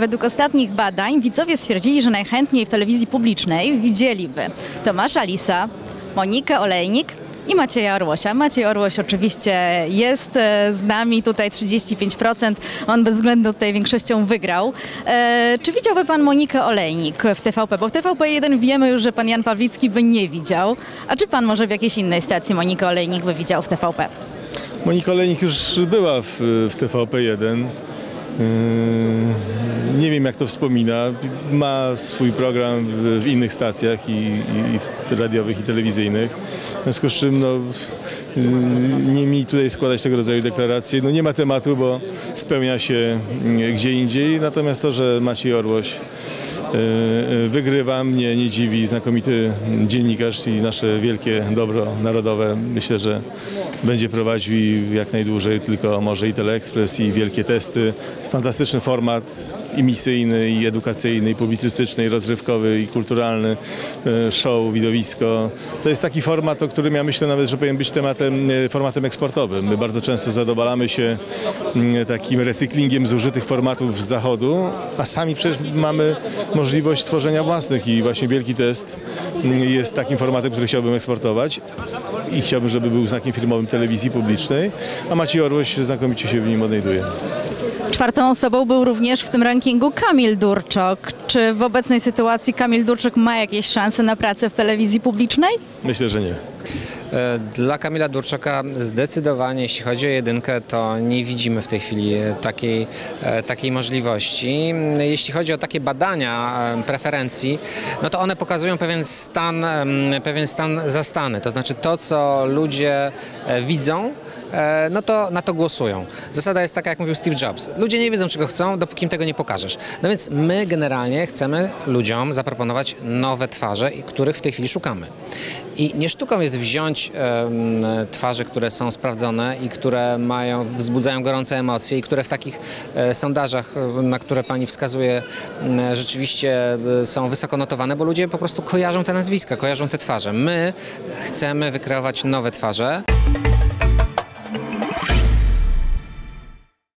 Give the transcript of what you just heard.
Według ostatnich badań widzowie stwierdzili, że najchętniej w telewizji publicznej widzieliby Tomasza Lisa, Monikę Olejnik i Macieja Orłosia. Maciej Orłoś oczywiście jest e, z nami, tutaj 35%, on bezwzględną tutaj większością wygrał. E, czy widziałby pan Monikę Olejnik w TVP? Bo w TVP1 wiemy już, że pan Jan Pawlicki by nie widział. A czy pan może w jakiejś innej stacji Monikę Olejnik by widział w TVP? Monika Olejnik już była w, w TVP1. Yy, Nie wiem jak to wspomina. Ma swój program w, w innych stacjach i, i, i radiowych i telewizyjnych. W związku z czym no, yy, nie mi tutaj składać tego rodzaju deklaracje. No nie ma tematu, bo spełnia się yy, gdzie indziej. Natomiast to, że Maciej Orłoś wygrywa mnie nie dziwi. Znakomity dziennikarz i nasze wielkie dobro narodowe. Myślę, że będzie prowadził jak najdłużej tylko może i Teleekspres i wielkie testy. Fantastyczny format i misyjny, i edukacyjny, i publicystyczny, i rozrywkowy, i kulturalny. e, Show, widowisko. To jest taki format, o którym ja myślę nawet, że powinien być tematem, e, formatem eksportowym. My bardzo często zadowalamy się mm, takim recyklingiem zużytych formatów z zachodu, a sami przecież mamy możliwość tworzenia własnych i właśnie Wielki Test jest takim formatem, który chciałbym eksportować i chciałbym, żeby był znakiem filmowym telewizji publicznej, a Maciej Orłoś znakomicie się w nim odnajduje. Czwartą osobą był również w tym rankingu Kamil Durczok. Czy w obecnej sytuacji Kamil Durczok ma jakieś szanse na pracę w telewizji publicznej? Myślę, że nie. E, Dla Kamila Durczaka zdecydowanie, jeśli chodzi o jedynkę, to nie widzimy w tej chwili e, takiej, e, takiej możliwości. Jeśli chodzi o takie badania preferencji, no to one pokazują pewien stan, pewien stan zastany, to znaczy to, co ludzie widzą, no to na to głosują. Zasada jest taka, jak mówił Steve Jobs. Ludzie nie wiedzą, czego chcą, dopóki im tego nie pokażesz. No więc my generalnie chcemy ludziom zaproponować nowe twarze, których w tej chwili szukamy. I nie sztuką jest wziąć em, twarze, które są sprawdzone i które mają, wzbudzają gorące emocje i które w takich e, sondażach, e, na które pani wskazuje, rzeczywiście e, są wysoko notowane, bo ludzie po prostu kojarzą te nazwiska, kojarzą te twarze. My chcemy wykreować nowe twarze.